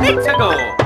Let's go.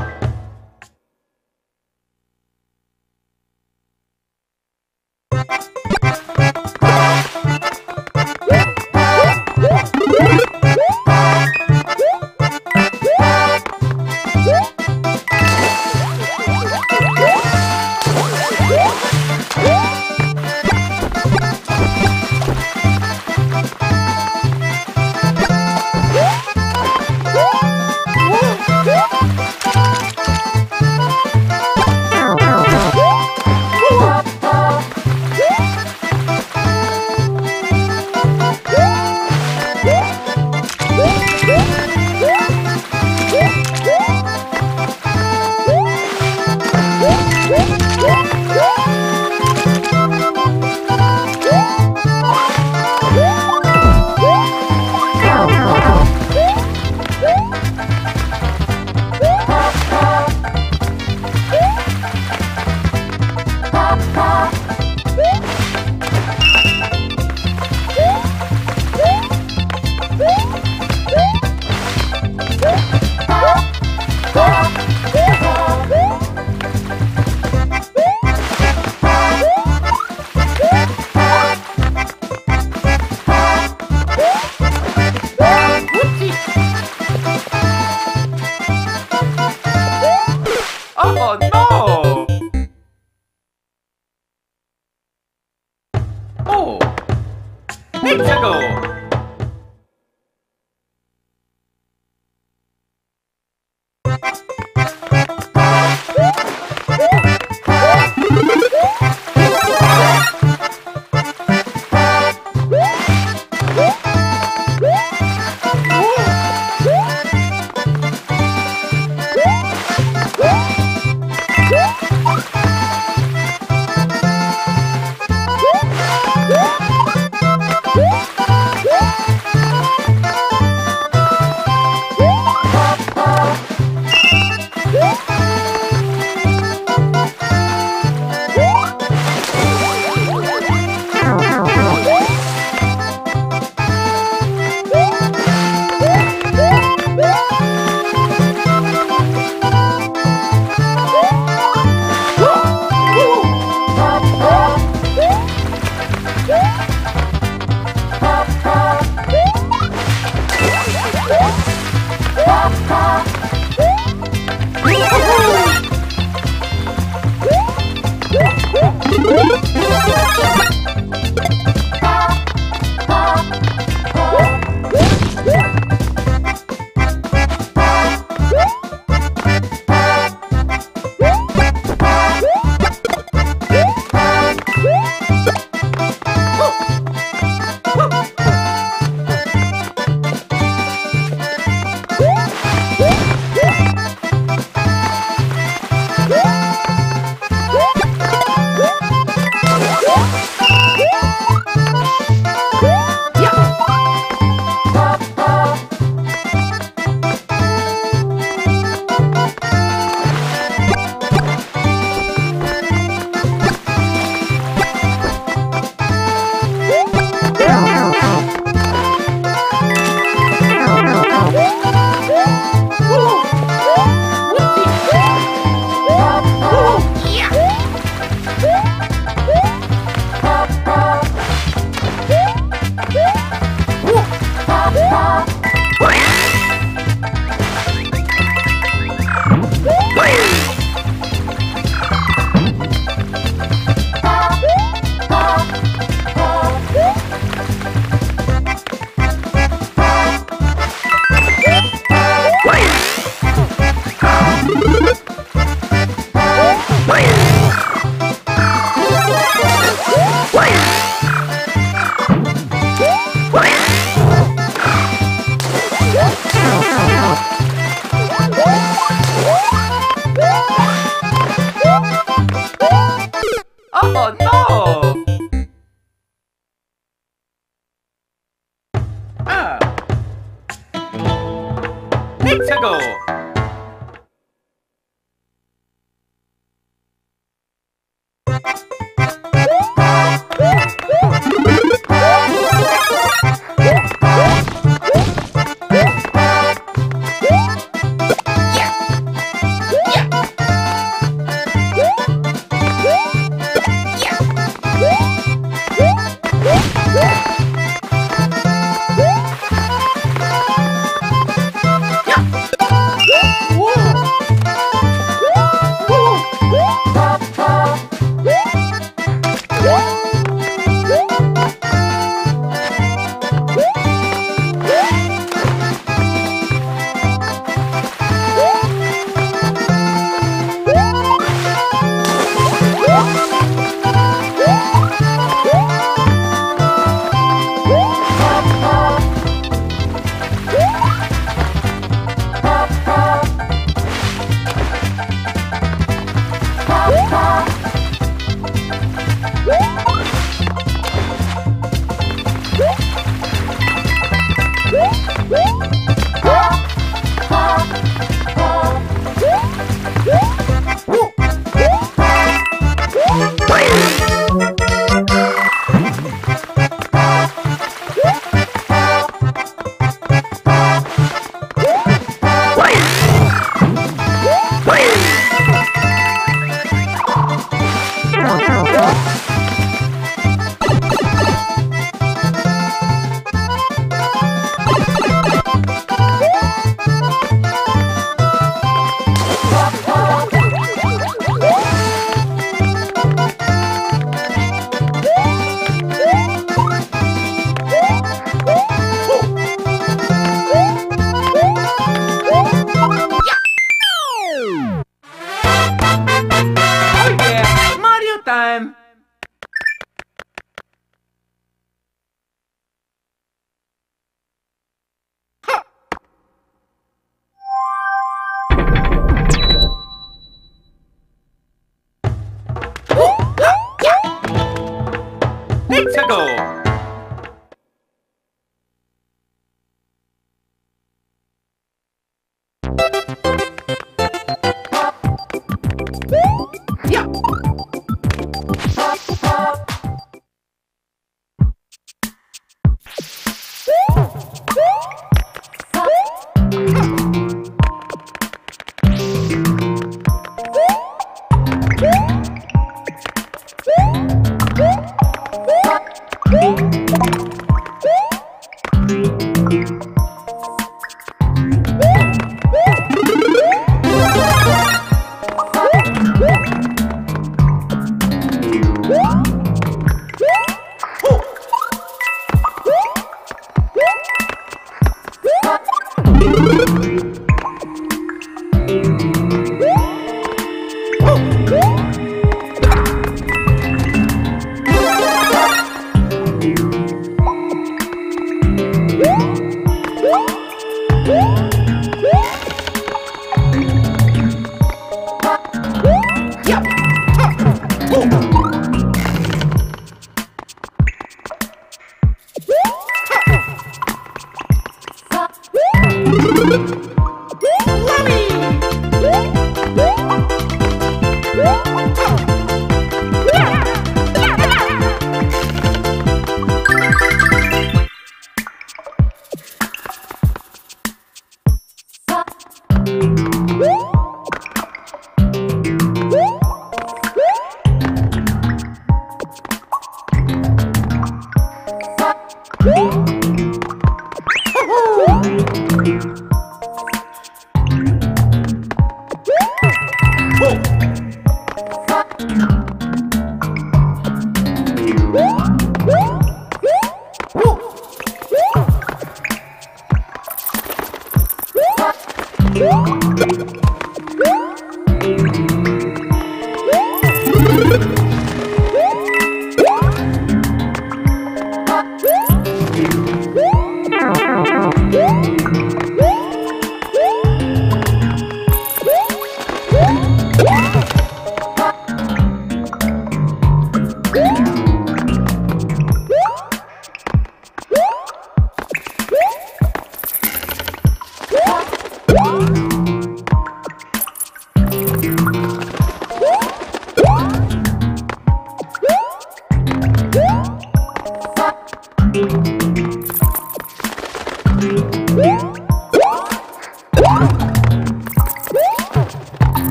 you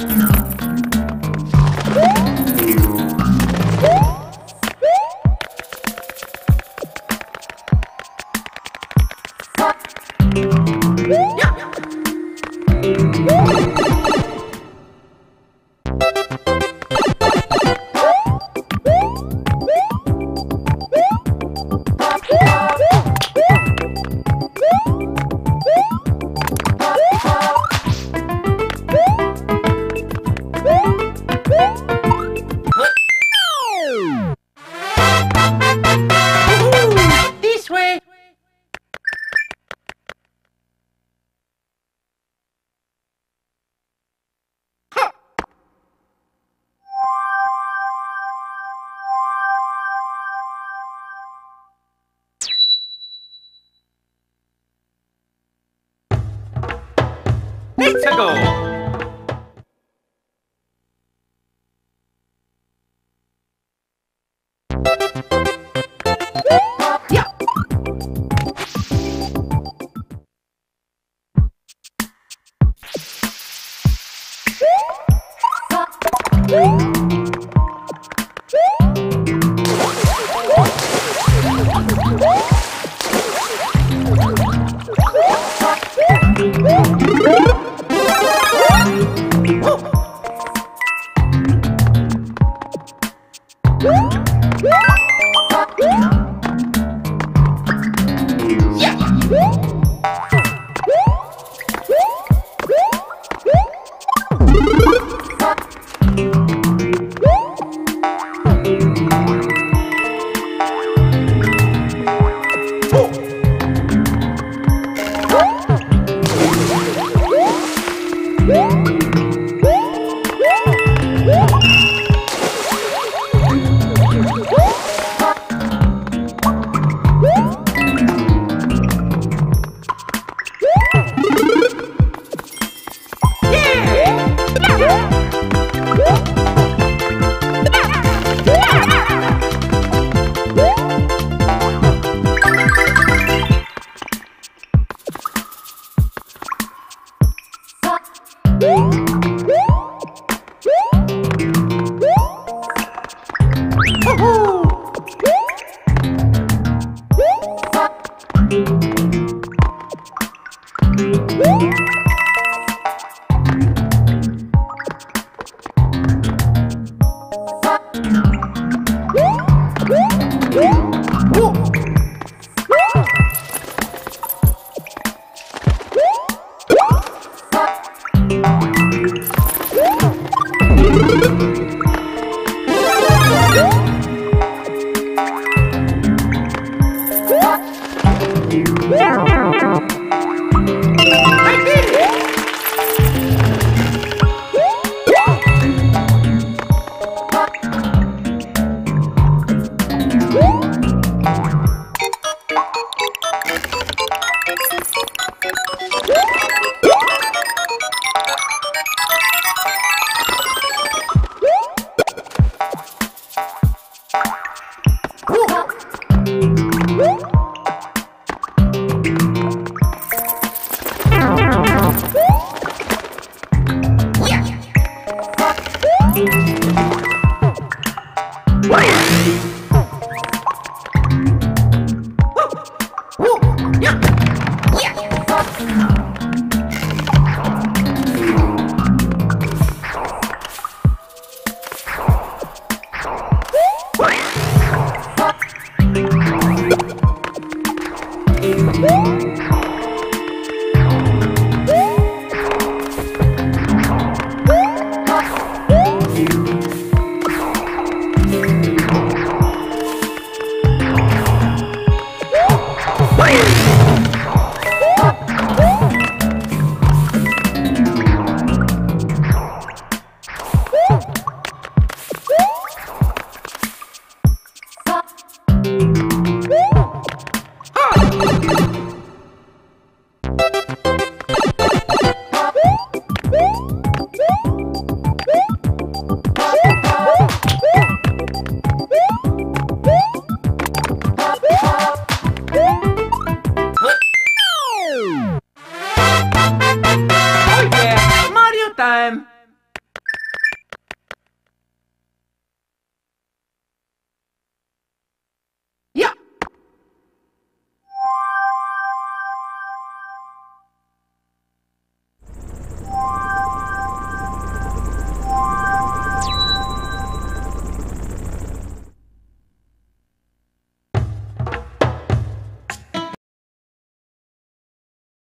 No. Fire!